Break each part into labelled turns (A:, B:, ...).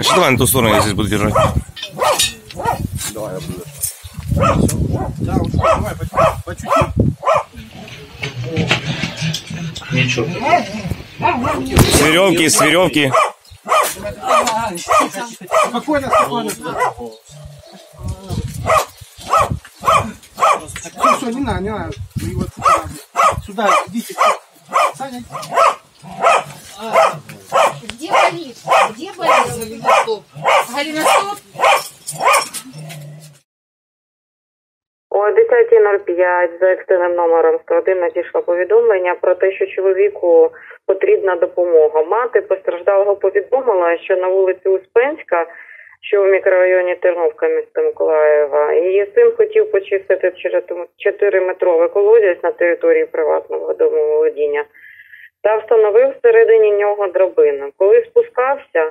A: Что давай на ту сторону, я здесь буду держать? С веревки, с веревки.
B: Спокойно, спокойно. Все, все, не надо, не надо. Вот сюда, идите. Саня,
C: О 10.05 за екстреним номером 101 надійшло повідомлення про те, що чоловіку потрібна допомога. Мати постраждалого повідомила, що на вулиці Успенська, що в мікрорайоні Терновка міста Миколаєва, її син хотів почистити через 4-метровий колодязь на території приватного домоволодіння та встановив всередині нього драбину. Коли спускався,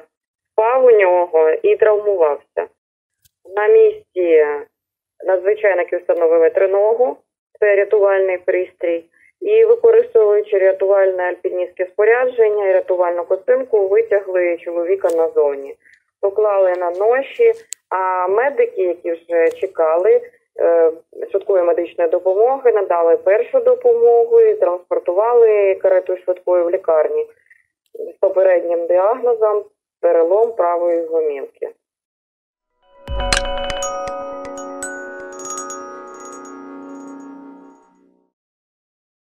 C: і травмувався. На місці надзвичайники встановили триногу, це рятувальний пристрій, і використовуючи рятувальне альпіністське спорядження і рятувальну косинку, витягли чоловіка назовні, поклали на ноші, а медики, які вже чекали е, швидкої медичної допомоги, надали першу допомогу і транспортували карету швидкої в лікарні з попереднім діагнозом перелом правої гомілки.